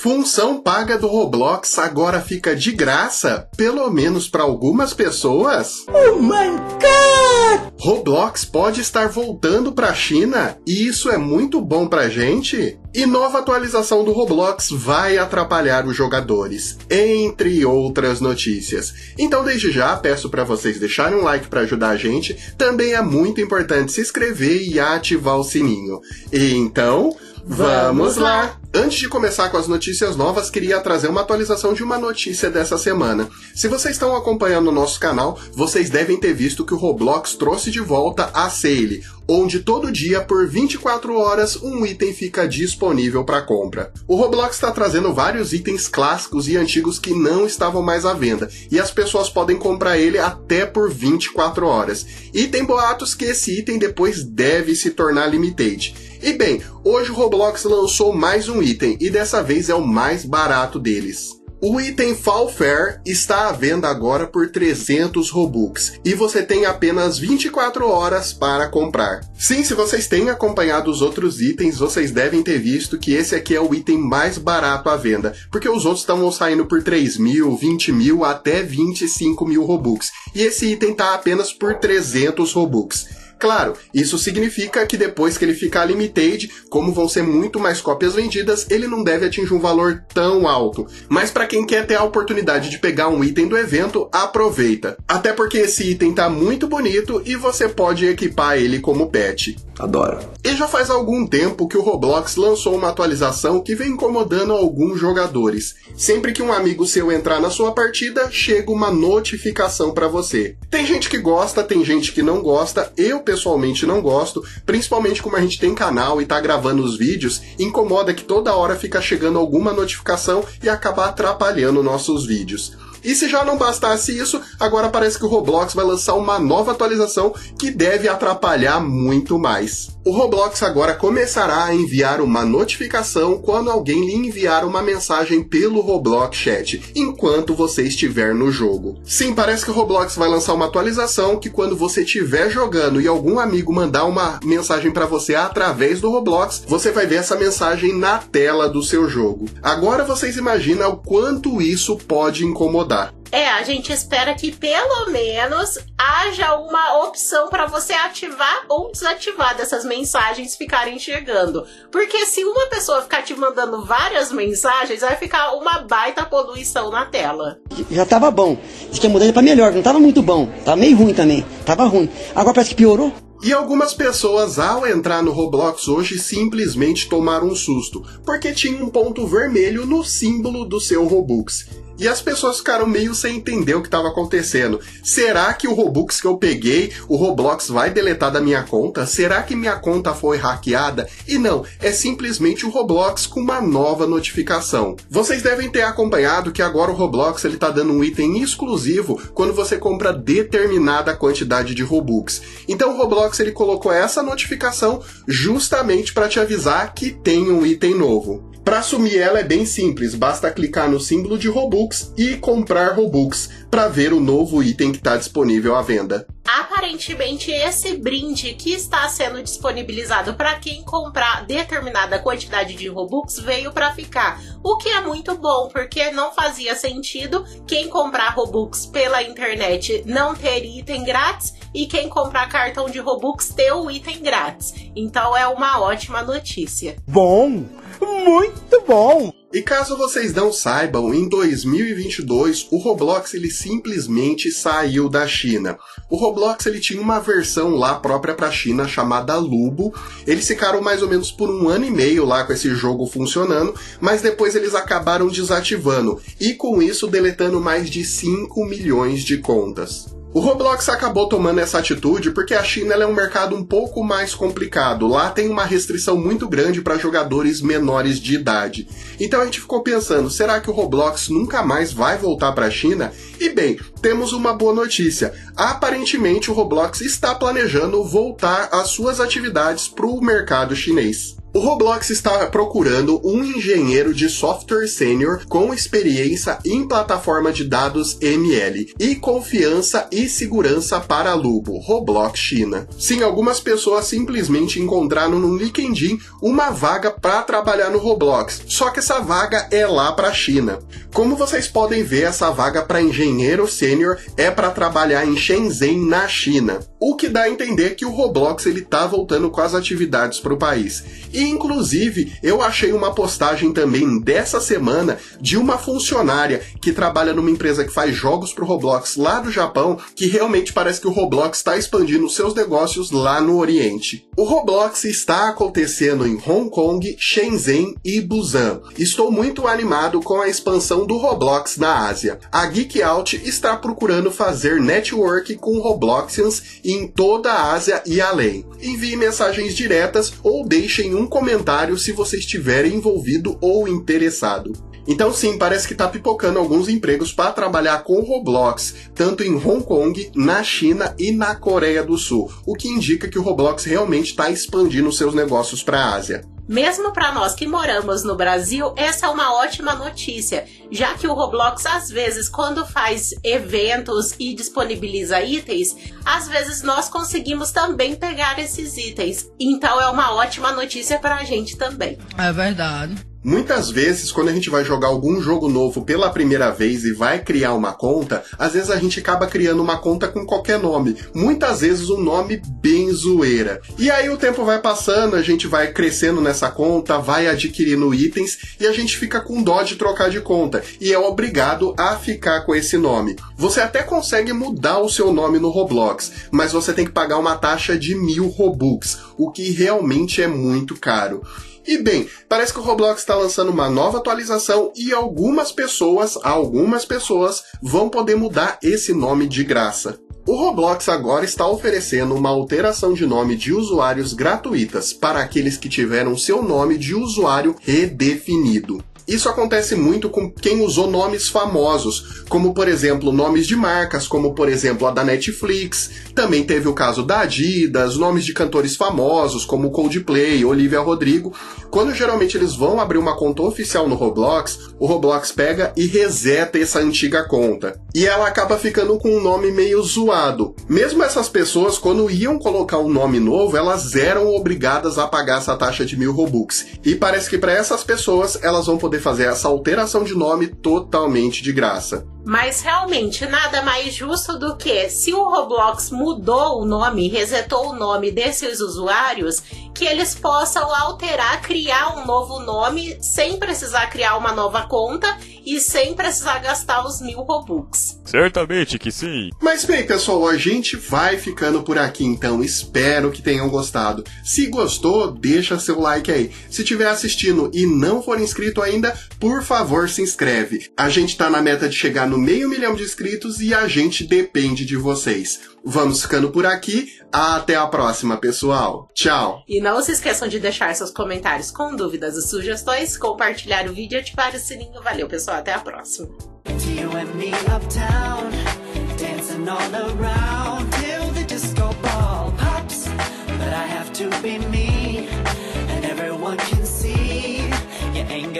Função paga do Roblox agora fica de graça, pelo menos para algumas pessoas. Oh my god! Roblox pode estar voltando para a China e isso é muito bom pra gente. E nova atualização do Roblox vai atrapalhar os jogadores, entre outras notícias. Então, desde já, peço para vocês deixarem um like para ajudar a gente. Também é muito importante se inscrever e ativar o sininho. E então, vamos lá! Antes de começar com as notícias novas, queria trazer uma atualização de uma notícia dessa semana. Se vocês estão acompanhando o nosso canal, vocês devem ter visto que o Roblox trouxe de volta a Sale, onde todo dia, por 24 horas, um item fica disponível para compra. O Roblox está trazendo vários itens clássicos e antigos que não estavam mais à venda, e as pessoas podem comprar ele até por 24 horas. E tem boatos que esse item depois deve se tornar limited. E bem, hoje o Roblox lançou mais um item e dessa vez é o mais barato deles. O item Fall Fair está à venda agora por 300 Robux e você tem apenas 24 horas para comprar. Sim, se vocês têm acompanhado os outros itens, vocês devem ter visto que esse aqui é o item mais barato à venda, porque os outros estavam saindo por 3 mil, 20 mil até 25 mil Robux e esse item está apenas por 300 Robux. Claro, isso significa que depois que ele ficar limited, como vão ser muito mais cópias vendidas, ele não deve atingir um valor tão alto. Mas para quem quer ter a oportunidade de pegar um item do evento, aproveita. Até porque esse item tá muito bonito e você pode equipar ele como pet. Adoro. E já faz algum tempo que o Roblox lançou uma atualização que vem incomodando alguns jogadores. Sempre que um amigo seu entrar na sua partida, chega uma notificação para você. Tem gente que gosta, tem gente que não gosta. Eu pessoalmente não gosto, principalmente como a gente tem canal e tá gravando os vídeos, incomoda que toda hora fica chegando alguma notificação e acaba atrapalhando nossos vídeos. E se já não bastasse isso, agora parece que o Roblox vai lançar uma nova atualização que deve atrapalhar muito mais. O Roblox agora começará a enviar uma notificação quando alguém lhe enviar uma mensagem pelo Roblox Chat, enquanto você estiver no jogo. Sim, parece que o Roblox vai lançar uma atualização que quando você estiver jogando e algum amigo mandar uma mensagem para você através do Roblox, você vai ver essa mensagem na tela do seu jogo. Agora vocês imaginam o quanto isso pode incomodar. É, a gente espera que pelo menos haja uma opção para você ativar ou desativar dessas mensagens ficarem chegando. Porque se uma pessoa ficar te mandando várias mensagens, vai ficar uma baita poluição na tela. Já tava bom. Diz que ia mudar para melhor, não tava muito bom. Tava meio ruim também. Tava ruim. Agora parece que piorou. E algumas pessoas, ao entrar no Roblox hoje, simplesmente tomaram um susto, porque tinha um ponto vermelho no símbolo do seu Robux. E as pessoas ficaram meio sem entender o que estava acontecendo. Será que o Robux que eu peguei, o Roblox vai deletar da minha conta? Será que minha conta foi hackeada? E não, é simplesmente o Roblox com uma nova notificação. Vocês devem ter acompanhado que agora o Roblox ele tá dando um item exclusivo quando você compra determinada quantidade de Robux. Então o Roblox ele colocou essa notificação justamente para te avisar que tem um item novo. Para assumir ela é bem simples, basta clicar no símbolo de Robux e comprar Robux para ver o novo item que está disponível à venda. Aparentemente, esse brinde que está sendo disponibilizado para quem comprar determinada quantidade de Robux veio para ficar. O que é muito bom, porque não fazia sentido quem comprar Robux pela internet não ter item grátis e quem comprar cartão de Robux ter o item grátis. Então é uma ótima notícia. Bom! Muito bom! E caso vocês não saibam, em 2022 o Roblox ele simplesmente saiu da China. O Roblox ele tinha uma versão lá própria para a China chamada Lubo. Eles ficaram mais ou menos por um ano e meio lá com esse jogo funcionando, mas depois eles acabaram desativando e com isso deletando mais de 5 milhões de contas. O Roblox acabou tomando essa atitude porque a China é um mercado um pouco mais complicado. Lá tem uma restrição muito grande para jogadores menores de idade. Então a gente ficou pensando, será que o Roblox nunca mais vai voltar para a China? E bem, temos uma boa notícia. Aparentemente o Roblox está planejando voltar às suas atividades para o mercado chinês. O Roblox está procurando um engenheiro de software sênior com experiência em plataforma de dados ML e confiança e segurança para Lubo, Roblox China. Sim, algumas pessoas simplesmente encontraram no LinkedIn uma vaga para trabalhar no Roblox, só que essa vaga é lá para a China. Como vocês podem ver, essa vaga para engenheiro sênior é para trabalhar em Shenzhen, na China. O que dá a entender que o Roblox ele tá voltando com as atividades para o país. Inclusive, eu achei uma postagem também dessa semana de uma funcionária que trabalha numa empresa que faz jogos para o Roblox lá do Japão, que realmente parece que o Roblox está expandindo seus negócios lá no Oriente. O Roblox está acontecendo em Hong Kong, Shenzhen e Busan. Estou muito animado com a expansão do Roblox na Ásia. A Geek Out está procurando fazer network com Robloxians em toda a Ásia e além. Envie mensagens diretas ou deixem um comentário se você estiver envolvido ou interessado. Então sim, parece que está pipocando alguns empregos para trabalhar com Roblox, tanto em Hong Kong, na China e na Coreia do Sul, o que indica que o Roblox realmente está expandindo seus negócios para a Ásia. Mesmo para nós que moramos no Brasil, essa é uma ótima notícia, já que o Roblox às vezes quando faz eventos e disponibiliza itens, às vezes nós conseguimos também pegar esses itens. Então é uma ótima notícia para a gente também. É verdade. Muitas vezes, quando a gente vai jogar algum jogo novo pela primeira vez e vai criar uma conta, às vezes a gente acaba criando uma conta com qualquer nome. Muitas vezes um nome bem zoeira. E aí o tempo vai passando, a gente vai crescendo nessa conta, vai adquirindo itens e a gente fica com dó de trocar de conta. E é obrigado a ficar com esse nome. Você até consegue mudar o seu nome no Roblox, mas você tem que pagar uma taxa de mil Robux, o que realmente é muito caro. E bem, parece que o Roblox está lançando uma nova atualização e algumas pessoas, algumas pessoas, vão poder mudar esse nome de graça. O Roblox agora está oferecendo uma alteração de nome de usuários gratuitas para aqueles que tiveram seu nome de usuário redefinido. Isso acontece muito com quem usou nomes famosos, como por exemplo nomes de marcas, como por exemplo a da Netflix. Também teve o caso da Adidas, nomes de cantores famosos, como Coldplay, Olivia Rodrigo. Quando geralmente eles vão abrir uma conta oficial no Roblox, o Roblox pega e reseta essa antiga conta. E ela acaba ficando com um nome meio zoado. Mesmo essas pessoas, quando iam colocar um nome novo, elas eram obrigadas a pagar essa taxa de mil Robux. E parece que para essas pessoas elas vão poder fazer essa alteração de nome totalmente de graça. Mas realmente nada mais justo do que se o Roblox mudou o nome, resetou o nome desses usuários, que eles possam alterar, criar um novo nome sem precisar criar uma nova conta e sem precisar gastar os mil Robux. Certamente que sim. Mas bem, pessoal, a gente vai ficando por aqui, então espero que tenham gostado. Se gostou, deixa seu like aí. Se estiver assistindo e não for inscrito ainda, por favor, se inscreve. A gente tá na meta de chegar no meio milhão de inscritos e a gente depende de vocês. Vamos ficando por aqui. Até a próxima, pessoal. Tchau. E não se esqueçam de deixar seus comentários com dúvidas e sugestões, compartilhar o vídeo e ativar o sininho. Valeu, pessoal. Até a próxima.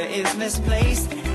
anger is misplaced.